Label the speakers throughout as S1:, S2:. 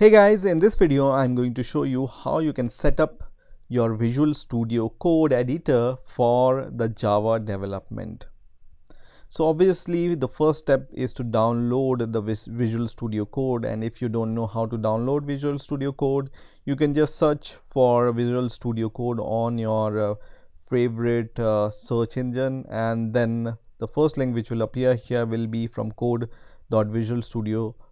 S1: Hey guys, in this video I'm going to show you how you can set up your Visual Studio Code editor for the Java development. So obviously the first step is to download the Visual Studio Code and if you don't know how to download Visual Studio Code, you can just search for Visual Studio Code on your uh, favorite uh, search engine and then the first link which will appear here will be from code.visualstudio.com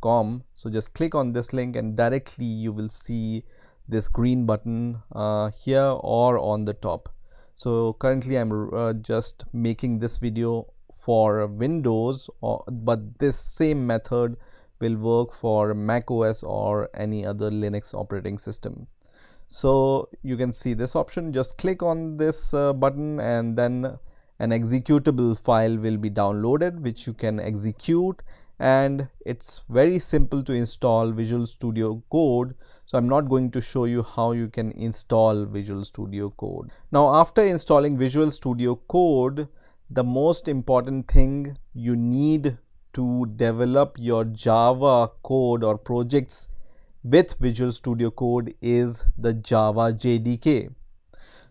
S1: com. So just click on this link and directly you will see this green button uh, here or on the top. So currently i'm uh, just making this video for windows or, but this same method will work for mac os or any other linux operating system. So you can see this option just click on this uh, button and then an executable file will be downloaded which you can execute and it's very simple to install Visual Studio Code. So I'm not going to show you how you can install Visual Studio Code. Now after installing Visual Studio Code, the most important thing you need to develop your Java code or projects with Visual Studio Code is the Java JDK.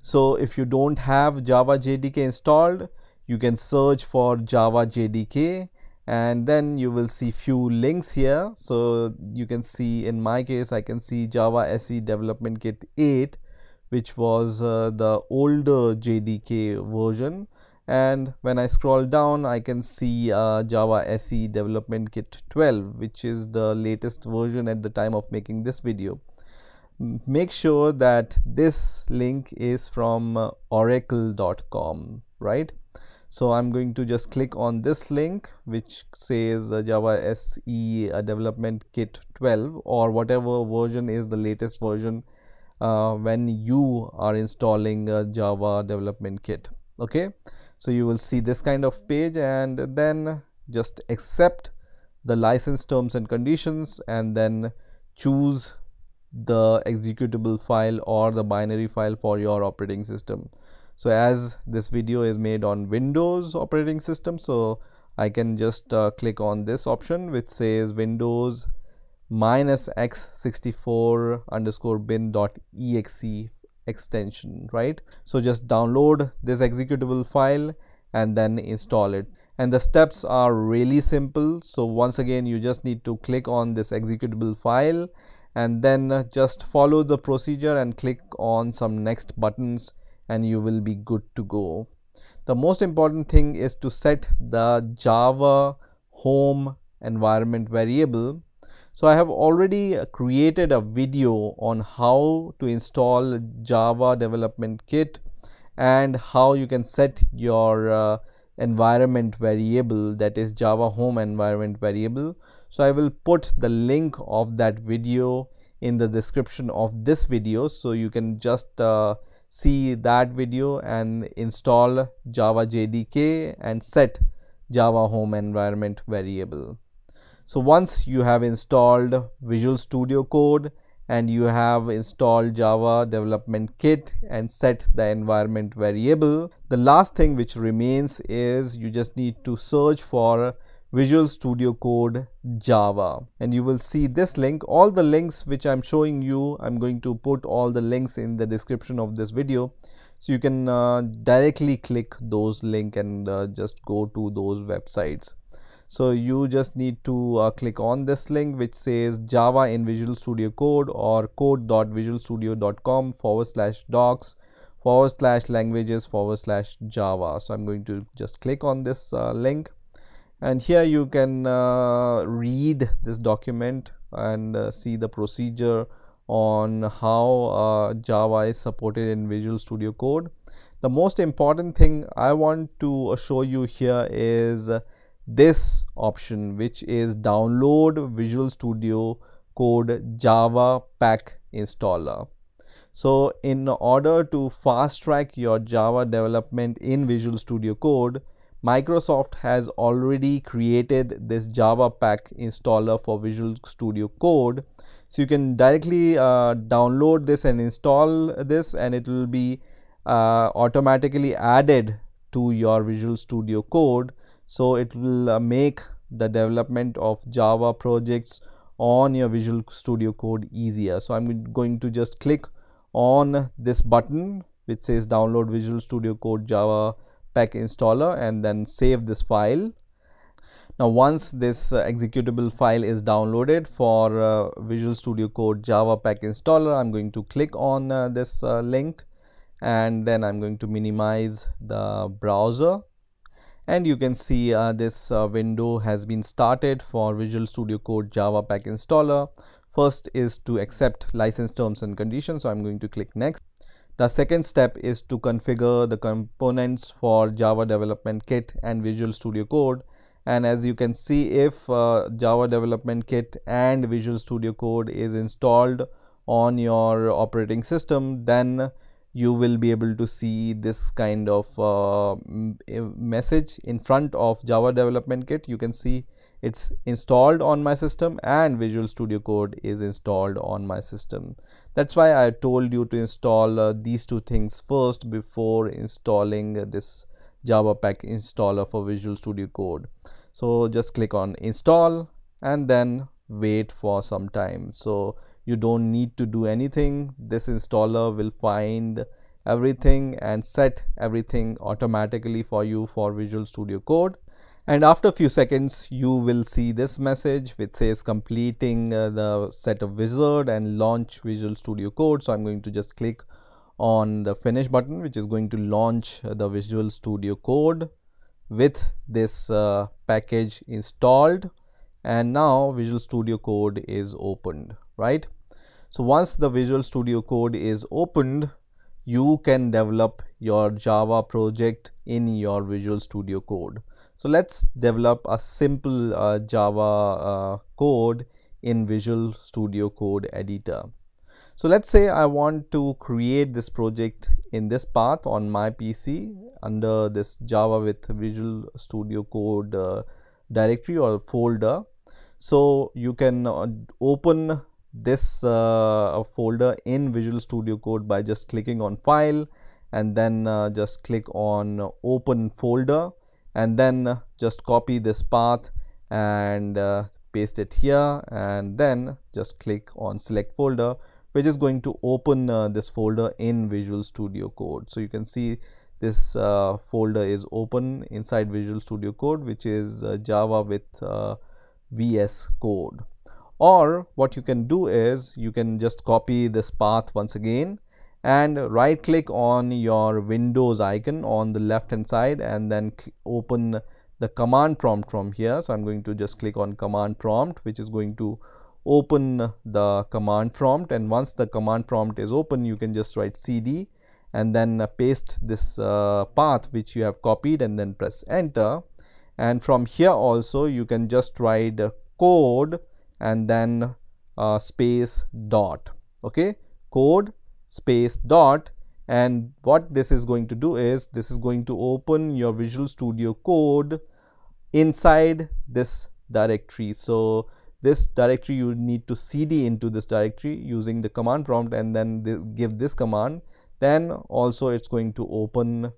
S1: So if you don't have Java JDK installed, you can search for Java JDK and then you will see few links here. So you can see in my case i can see java se development kit 8 which was uh, the older jdk version. And when i scroll down i can see uh, java se development kit 12 which is the latest version at the time of making this video. Make sure that this link is from uh, oracle.com right so i'm going to just click on this link which says uh, java se uh, development kit 12 or whatever version is the latest version uh, when you are installing java development kit. Okay? So you will see this kind of page and then just accept the license terms and conditions and then choose the executable file or the binary file for your operating system so as this video is made on windows operating system so i can just uh, click on this option which says windows minus x64 underscore bin dot exe extension right? So just download this executable file and then install it. And the steps are really simple. So once again you just need to click on this executable file and then just follow the procedure and click on some next buttons and you will be good to go. The most important thing is to set the Java home environment variable. So I have already created a video on how to install Java development kit and how you can set your uh, environment variable that is Java home environment variable. So I will put the link of that video in the description of this video so you can just uh, see that video and install Java JDK and set Java home environment variable. So once you have installed Visual Studio Code and you have installed Java development kit and set the environment variable, the last thing which remains is you just need to search for Visual Studio Code Java. And you will see this link. All the links which I'm showing you I'm going to put all the links in the description of this video. So you can uh, directly click those link and uh, just go to those websites. So you just need to uh, click on this link which says java in visual studio code or code.visualstudio.com forward slash docs forward slash languages forward slash java. So i'm going to just click on this uh, link and here you can uh, read this document and uh, see the procedure on how uh, Java is supported in Visual Studio Code. The most important thing I want to show you here is this option which is download Visual Studio Code Java Pack installer. So in order to fast track your Java development in Visual Studio Code, Microsoft has already created this Java pack installer for Visual Studio Code. So you can directly uh, download this and install this and it will be uh, automatically added to your Visual Studio Code. So it will uh, make the development of Java projects on your Visual Studio Code easier. So I'm going to just click on this button which says download Visual Studio Code Java Pack installer and then save this file. Now once this uh, executable file is downloaded for uh, Visual Studio Code Java Pack installer, I'm going to click on uh, this uh, link and then I'm going to minimize the browser and you can see uh, this uh, window has been started for Visual Studio Code Java Pack installer. First is to accept license terms and conditions. So I'm going to click next. The second step is to configure the components for Java Development Kit and Visual Studio Code. And as you can see, if uh, Java Development Kit and Visual Studio Code is installed on your operating system, then you will be able to see this kind of uh, message in front of Java Development Kit. You can see it's installed on my system and Visual Studio Code is installed on my system. That's why I told you to install uh, these two things first before installing uh, this Java Pack installer for Visual Studio Code. So just click on install and then wait for some time. So you don't need to do anything this installer will find everything and set everything automatically for you for Visual Studio Code and after a few seconds you will see this message which says completing uh, the setup wizard and launch Visual Studio Code. So I'm going to just click on the finish button which is going to launch the Visual Studio Code with this uh, package installed. And now Visual Studio Code is opened right? So once the Visual Studio Code is opened you can develop your Java project in your Visual Studio Code. So let's develop a simple uh, Java uh, code in Visual Studio Code editor. So let's say I want to create this project in this path on my PC under this Java with Visual Studio Code uh, directory or folder. So you can uh, open this uh, folder in Visual Studio Code by just clicking on file and then uh, just click on open folder and then just copy this path and uh, paste it here and then just click on select folder which is going to open uh, this folder in Visual Studio Code. So you can see this uh, folder is open inside Visual Studio Code which is uh, Java with VS Code or what you can do is you can just copy this path once again and right click on your windows icon on the left hand side and then open the command prompt from here. So i'm going to just click on command prompt which is going to open the command prompt. And once the command prompt is open you can just write cd and then paste this uh, path which you have copied and then press enter. And from here also you can just write code and then uh, space dot. Okay? Code space dot and what this is going to do is this is going to open your visual studio code inside this directory. So this directory you need to cd into this directory using the command prompt and then th give this command. Then also it's going to open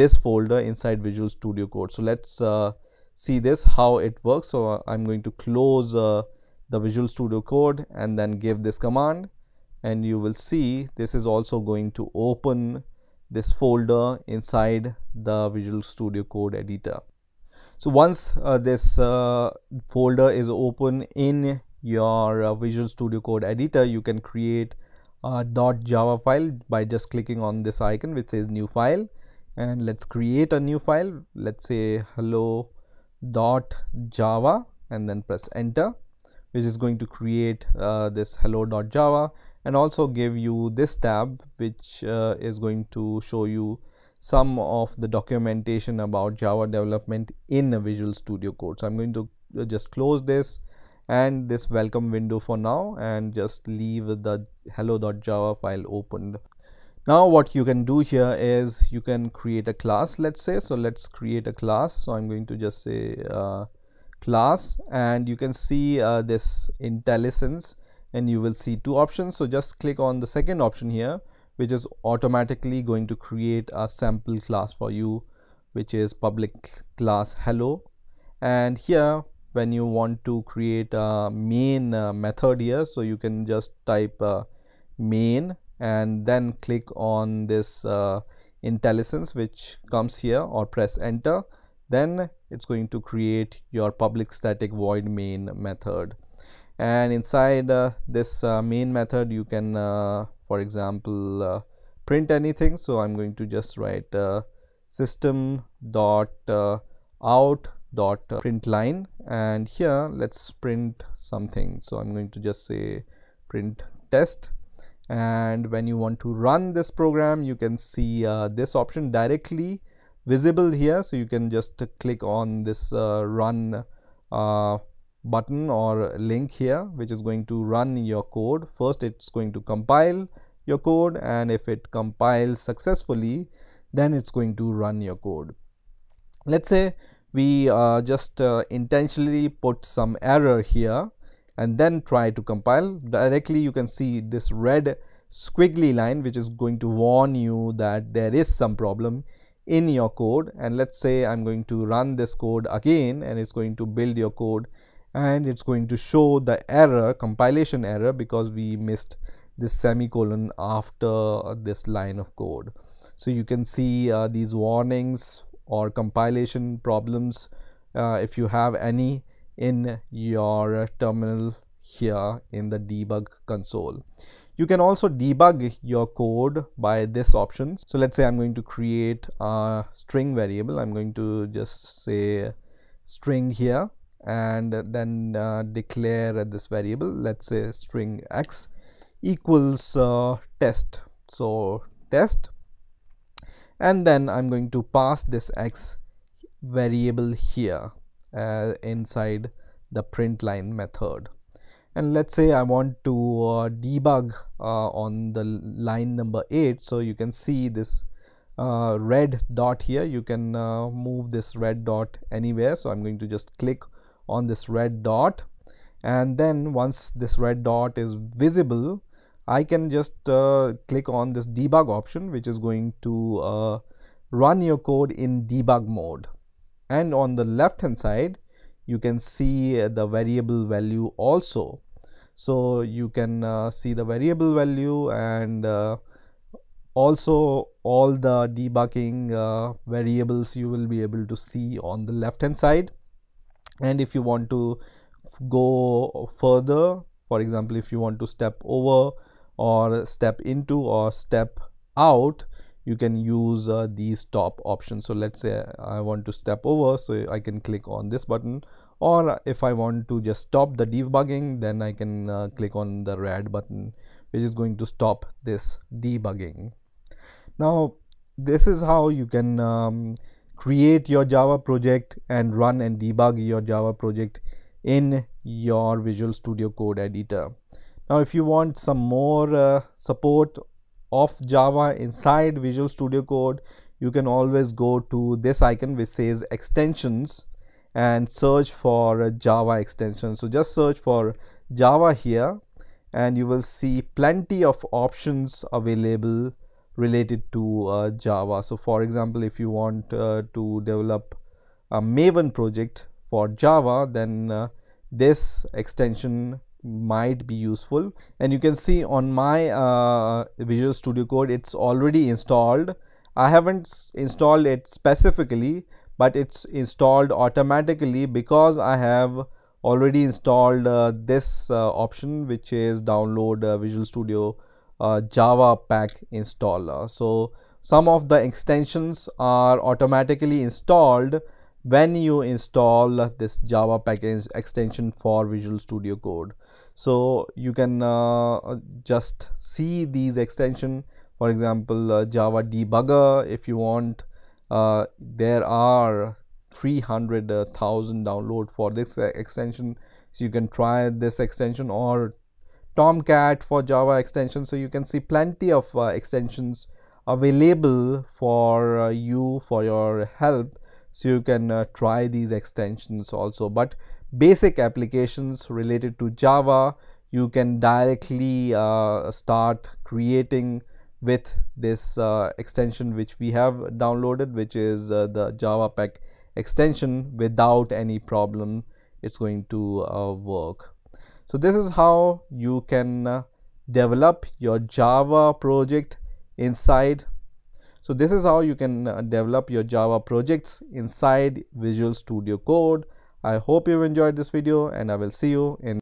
S1: this folder inside visual studio code. So let's uh, see this how it works. So i'm going to close uh, the Visual Studio Code and then give this command and you will see this is also going to open this folder inside the Visual Studio Code editor. So once uh, this uh, folder is open in your uh, Visual Studio Code editor, you can create a .java file by just clicking on this icon which says new file and let's create a new file. Let's say hello dot .java and then press enter which is going to create uh, this hello.java and also give you this tab which uh, is going to show you some of the documentation about Java development in Visual Studio Code. So I'm going to uh, just close this and this welcome window for now and just leave the hello.java file opened. Now what you can do here is you can create a class let's say so let's create a class so I'm going to just say uh, class and you can see uh, this IntelliSense and you will see two options. So just click on the second option here which is automatically going to create a sample class for you which is public class hello. And here when you want to create a main uh, method here so you can just type uh, main and then click on this uh, IntelliSense which comes here or press enter. Then it's going to create your public static void main method and inside uh, this uh, main method you can uh, for example uh, print anything. So i'm going to just write uh, system dot uh, out dot print line. And here let's print something. So i'm going to just say print test. And when you want to run this program you can see this option directly visible here. So you can just click on this uh, run uh, button or link here which is going to run your code. First it's going to compile your code and if it compiles successfully then it's going to run your code. Let's say we uh, just uh, intentionally put some error here and then try to compile. Directly you can see this red squiggly line which is going to warn you that there is some problem in your code. And let's say I'm going to run this code again and it's going to build your code and it's going to show the error compilation error because we missed this semicolon after this line of code so you can see uh, these warnings or compilation problems uh, if you have any in your terminal here in the debug console you can also debug your code by this option. So let's say I'm going to create a string variable. I'm going to just say string here and then uh, declare this variable. Let's say string x equals uh, test. So test and then I'm going to pass this x variable here uh, inside the print line method and let's say I want to uh, debug uh, on the line number 8 so you can see this uh, red dot here you can move this red dot anywhere so I'm going to just click on this red dot. And then once this red dot is visible I can just uh, click on this debug option which is going to uh, run your code in debug mode. And on the left hand side you can see the variable value also. So you can uh, see the variable value and uh, also all the debugging uh, variables you will be able to see on the left hand side and if you want to go further for example if you want to step over or step into or step out you can use uh, these top options. So let's say i want to step over so i can click on this button. Or if I want to just stop the debugging then I can uh, click on the red button which is going to stop this debugging. Now this is how you can um, create your java project and run and debug your java project in your visual studio code editor now if you want some more uh, support of java inside visual studio code you can always go to this icon which says extensions and search for Java extension. So just search for Java here and you will see plenty of options available related to uh, Java. So for example, if you want uh, to develop a Maven project for Java, then uh, this extension might be useful and you can see on my uh, Visual Studio Code it's already installed. I haven't installed it specifically but it's installed automatically because I have already installed uh, this uh, option which is download Visual Studio uh, Java pack installer. So some of the extensions are automatically installed when you install this Java package extension for Visual Studio Code. So you can uh, just see these extension for example uh, Java debugger if you want uh, there are 300,000 download for this extension so you can try this extension or Tomcat for Java extension so you can see plenty of uh, extensions available for uh, you for your help. So you can uh, try these extensions also. But basic applications related to Java you can directly uh, start creating with this uh, extension which we have downloaded which is uh, the java pack extension without any problem. It's going to work so this is how you can uh, develop your java project inside. So this is how you can uh, develop your java projects inside visual studio code. I hope you have enjoyed this video and i will see you in